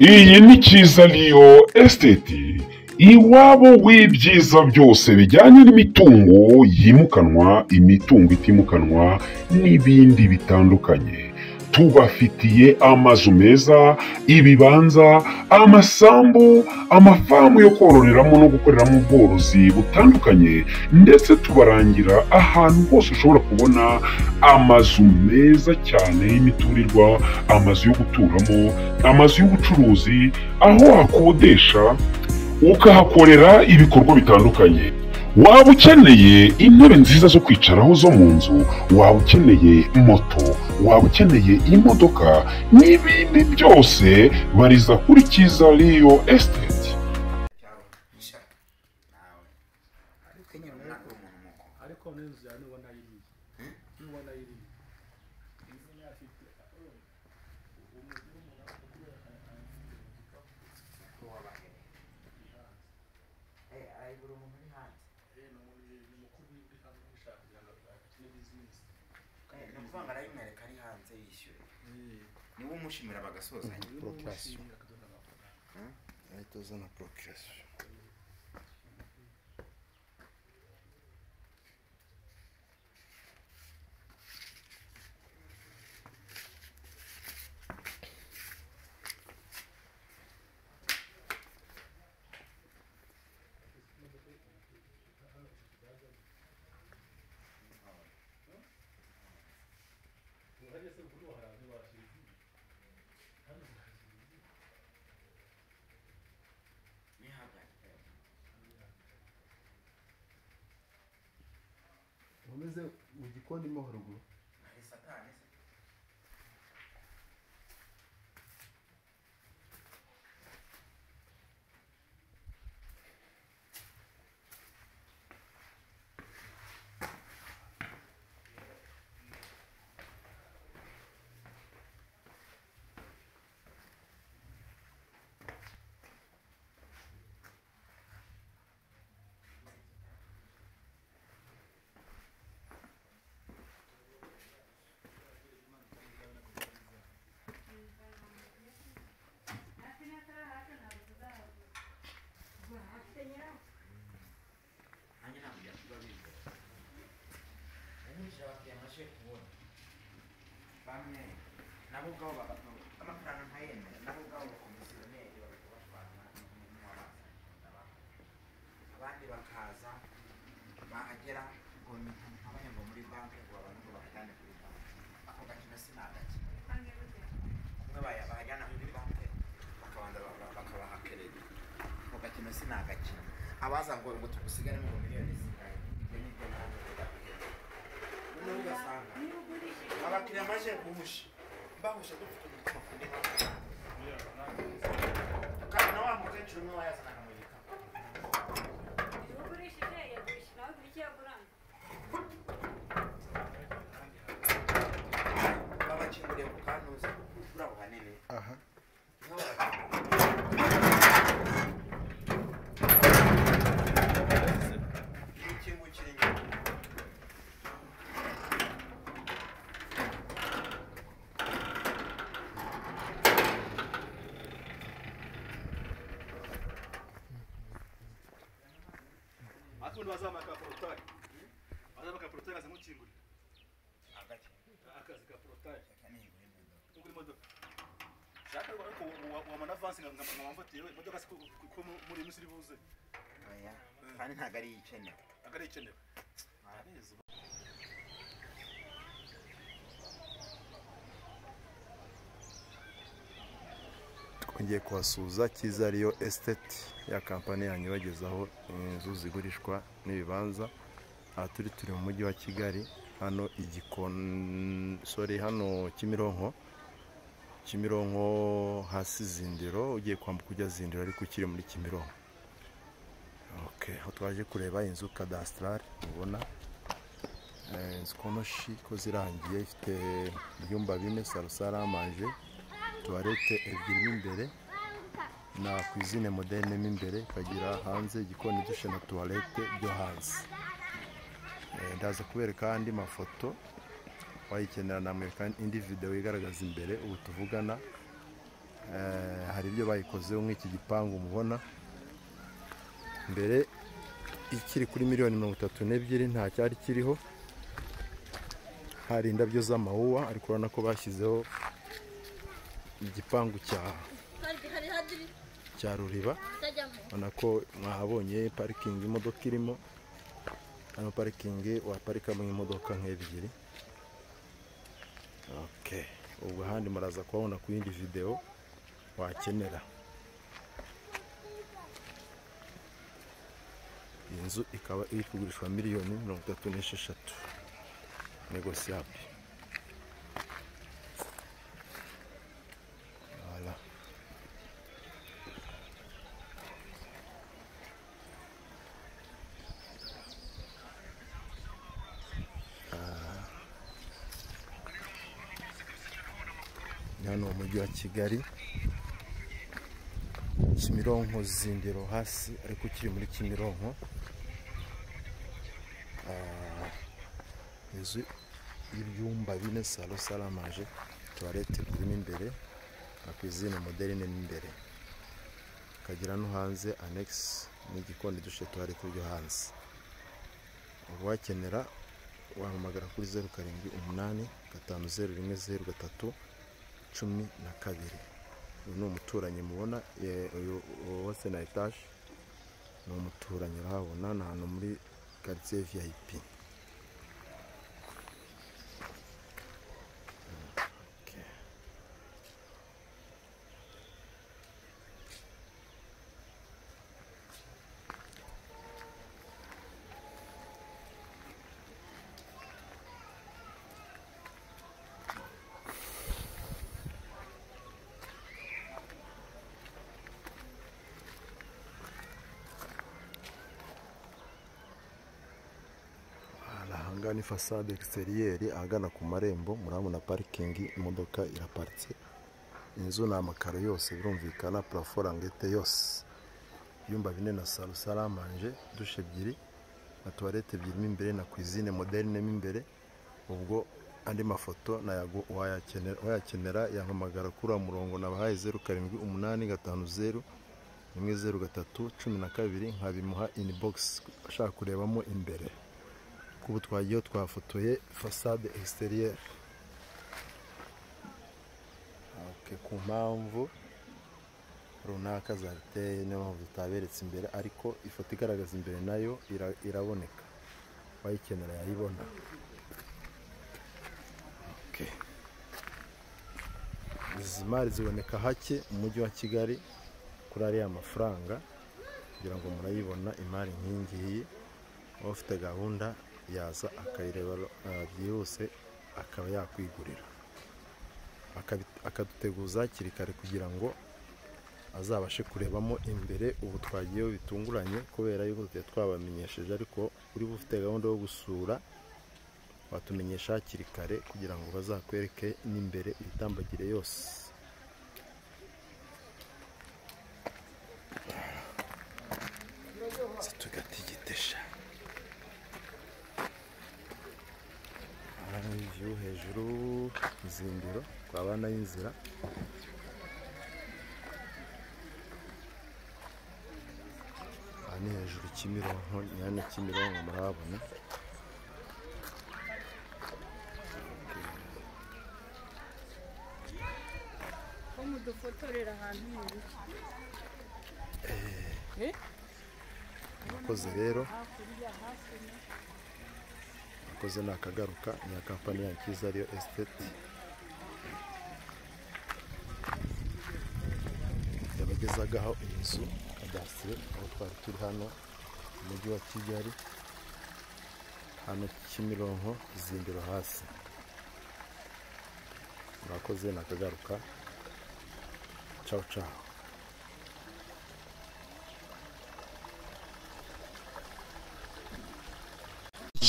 iyi ni cyiza riyo esiteti iwabo w'ibyiza byose bijyanye n'imitungo yimukanwa imitungo itimukanwa n'ibindi bitandukanye. Tubafitiye amazu meza ibibanza amasambu amafamu yo kororeramo no gukoreramo ubworozi butandukanye ndetse tubarangira ahantu hose ushobora kubona amazu meza cyane y'imiturirwa amazu yo guturamo amazu y'ubucuruzi aho wakodesha ukahakorera ibikorwa bitandukanye. Waba ukeneye intebe nziza zo kwicaraho zo mu nzu waba ukeneye moto waba ukeneye imodoka n'ibindi byose bariza kuri cyiza riyo esiteti ariko n'inzu yawe nubona yiriye nubona yiriye ni ukuvuga ngo arabimwereka ari hanze yishyure ni we umushimira bagasozanya Procreation. ahita uzana procreation umeze mu gikoni mo haruguru hari satani se nanjye nanyujije abakiriya amaze kubona bamwe nabo ubwabo baba- amafaranga ntayemera nabo ubwabo bakomisiyoneri bashwana abandi bakaza bahagera ngo ntabaye ngo muri banki ngo abantu ngo bahajyane kuri banki ako gakino sinagakina kumwe bahajyana muri banki bakabanza baka- bakabaha keredi ako gakino sinagakina abaza ngo ngo tugusigaremo ngo miliyoni zingahe ibyo ni byo ntabwo bidakwiriye não sana. não maji ya kuhushi. Bangu shadu kutu kama kundima. Kama não, mkwe não, waya não na mwilika. Yuburishi te ya não Na ubichi ya kurami. Baba. umuntu bazamuka porotaje bazamuka porotaje azamo ah, kingurira agace akazi ka porotaje nk'uko imodoka shaka ariko wamana avansi nka wamfatiye imodoka si ko muri munsi iri buze kandi ntabwo ari iyikenera ntabwo ari iyikenera twongeye kuhasuhuza cyiza ariyo esiteti ya kampani yanyu ibagezaho inzu zigurishwa n'ibibanza. Aha turi turi mu mujyi wa kigali hano igikoni sori hano kimironko. Kimironko hasi zindiro ugiye kwambuka ujya zindiro ariko ukiri muri kimironko. Aho twaje kureba inzu kadasitarari mubona Eh, inzu konoshi ko zirangiye ifite ibyumba bine saramanje tuwarete ebyiri mo imbere na kwizine moderne mo imbere ikagira hanze igikoni dushe na tuwarete byo hanze. Eh, ndaza kubereka andi mafoto wayikenera namwereka indi videwo igaragaza imbere ubu tuvugana. Eh, hari ibyo bayikozeho nk'iki gipangu mubona. Mbere ikiri kuri miliyoni mirongo itatu n'ebyiri nta cyari kiriho. Hari indabyo z'amawuwa ariko urabona ko bashyizeho igipangu cya ruriba. Ubona ko mwahabonye parikingi imodoka irimo. Hano parikingi waparikamo imodoka nk'ebyiri. Ubwo ahandi muraza kuhabona ku yindi videwo wakenera. Iyi nzu ikaba iri kugurishwa miliyoni mirongo itatu n'esheshatu. Negosiyable hano mu mujyi wa kigali. Kimironko zindiro hasi ariko ukiri muri kimironko. Ah, inzu y'ibyumba bine salo saramanje tuwarete irimo imbere na kwizine moderine mo imbere. Ukagira no hanze anegisi n'igikoni dushe tuwarete byo hanze. Uwakenera wahamagara kuri zeru karindwi umunani gatanu zeru rimwe zeru gatatu cumi na kabiri. Uyu ni umuturanyi mubona uyu wose na etaje. Ni umuturanyi urahabona ni ahantu muri karitsiye viyayipi Ni fasade egisiteriyeri ahagana ku marembo murabona parikingi imodoka iraparitse. Inzu ni amakaro yose birumvikana parafo rangete yose. Ibyumba bine na salo saramanje dushe ebyiri na tuwarete ebyiri mo imbere na kwizine moderne mo imbere. Ubwo andi mafoto wayakenera wayakenera yahamagara kuri uwo murongo nabahaye zeru karindwi umunani gatanu zeru rimwe zeru gatatu cumi na kabiri nkabimuha inibogisi ashaka kurebamo imbere. Kubu twagiyeho twafotoye fasade egisiteriyeri okay, ku mpamvu runaka zabiteye niyo mpamvu tutaberetse imbere ariko ifoto igaragaza imbere na yo ira- iraboneka. Wayikenera yayibona. Izi mari ziboneka hake mu mujyi wa kigali kuri ariya mafaranga kugira ngo murayibona imari nk'iyi ngiyi uba ufite gahunda yaza akayireba uh, byihuse akaba yakwigurira. Akaduteguza hakiri kare kugira ngo azabashe kurebamo imbere ubu twagiyeho bitunguranye kubera yuko tutari twabamenyesheje ariko uri bufite gahunda yo gusura watumenyesha hakiri kare kugira ngo bazakwereke n'imbere itambagire yose. Hejuru izindiro kwa bana y'inzira. Aha ni hejuru kimironko nyane kimironko murahabona. Ko mudufotorera ahantu mu biki murakoze rero. Murakoze ni akagaruka ni iya kampani ya cyiza ariyo esiteti yabagezagaho inzu kadasitire aho twari turi hano mu mujyi wa kigali. Hano kimironko izindiro hasi. Murakoze ni akagaruka. Cawu cawu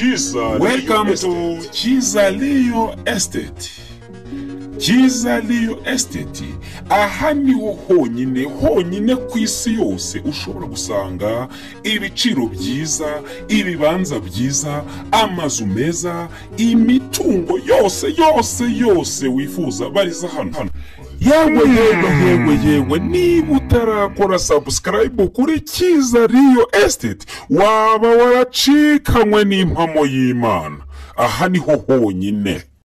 Welcome to Kiza Leo Estate. Kiza Leo Estate. Aha ni ho honyine honyine ku isi yose. Ushobora gusanga ibiciro byiza ibibanza byiza amazu meza imitungo yose yose yose wifuza. Bariza hano hano. Yewe yewe yewe yewe niba utarakora sabusikarayibu kuri cyiza riyo esiteti waba waracikanywe n'impamo y'imana. Aha ni ho honyine.